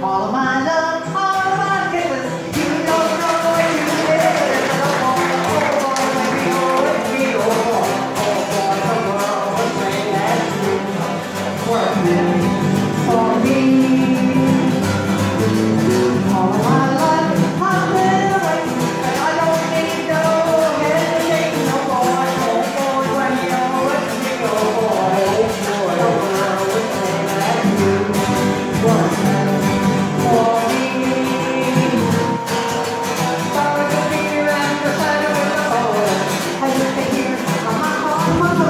All of my love, all of my kisses, you don't know you. Oh, oh, oh, oh, oh, boy, made you for me. All of my I don't need boy, oh, boy, oh, boy, oh, boy, made you 한 번더